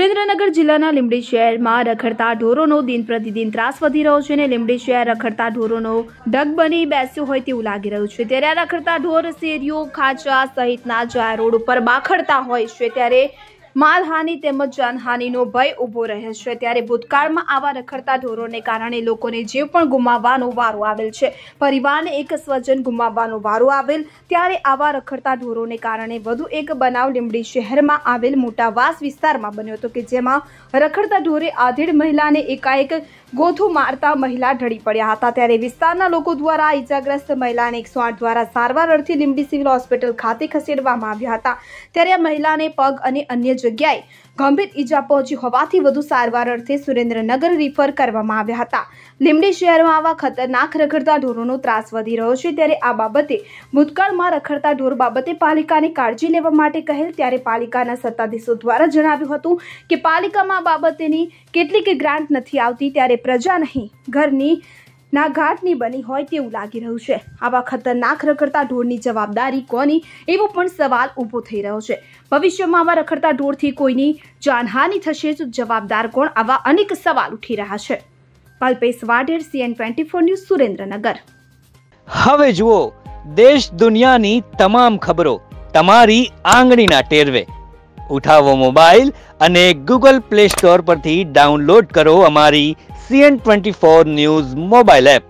સુરેન્દ્રનગર જિલ્લાના લીંબડી શહેરમાં રખડતા ઢોરોનો દિન પ્રતિદિન ત્રાસ વધી રહ્યો છે અને લીંબડી શહેર રખડતા ઢોરોનો ડગ બની બેસ્યો હોય તેવું લાગી રહ્યું છે. ત્યારે આ રખડતા ઢોર, શેરીઓ, ખાંચા સહિતના જાહેર રોડ ઉપર બાખડતા હોય છે. ત્યારે માલહાનિ તેમજ જાનહાનિનો ભય ઊભો રહે છે. ત્યારે ભૂતકાળમાં આવા રખડતા ઢોરોને કારણે લોકોને જીવ પણ ગુમાવવાનો વારો આવેલ છે. પરિવારને એક સ્વજન ગુમાવવાનો વારો આવેલ. ત્યારે આવા રખડતા ઢોરોને કારણે વધુ એક બનાવ લીંબડી શહેરમાં આવેલ મોટા વાસ વિસ્તારમાં બન્યો હતો કે જેમાં રખડતા ઢોરે આધેડ મહિલાને એકાએક ગોથું મારતા મહિલા ઢળી પડ્યા હતા. ત્યારે વિસ્તારના લોકો દ્વારા ઇજાગ્રસ્ત મહિલાને એકસો આઠ દ્વારા સારવાર અર્થે લીંબડી સિવિલ હોસ્પિટલ ખાતે ખસેડવામાં આવ્યા હતા. ત્યારે આ મહિલાને પગ અને અન્ય જગ્યાએ ગંભીર ઈજા પહોંચી હોવાથી વધુ સારવાર અર્થે સુરેન્દ્રનગર રિફર કરવામાં આવ્યા હતા. લીંબડી શહેરમાં આવા ખતરનાક રખડતા ઢોરોનો ત્રાસ વધી રહ્યો છે ત્યારે આ બાબતે ભૂતકાળમાં રખડતા ઢોર બાબતે પાલિકાને કાળજી લેવા માટે કહેલ ત્યારે પાલિકાના સત્તાધીશો દ્વારા જણાવ્યું હતું કે પાલિકામાં બાબતેની કેટલીક ગ્રાન્ટ નથી આવતી ત્યારે પ્રજા નહીં, ઘરની ના ઘાટની બની હોય તેવું લાગી રહ્યું છે. આવા ખતરનાક રખડતા ઢોરની જવાબદારી કોની? એવો પણ સવાલ ઊભો થઈ રહ્યો છે. ભવિષ્યમાં આવા રખડતા ઢોરથી કોઈની જાનહાનિ થશે તો જવાબદાર કોણ? આવા અનેક સવાલ ઉઠી રહ્યા છે. Palpesh Vadher, CN twenty four news, Surendranagar. હવે જુઓ, દેશ દુનિયાની તમામ ખબરો તમારી આંગળીના ટેરવે. ઉઠાવો મોબાઈલ અને ગૂગલ પ્લે સ્ટોર પરથી ડાઉનલોડ કરો અમારી CN twenty four news mobile app.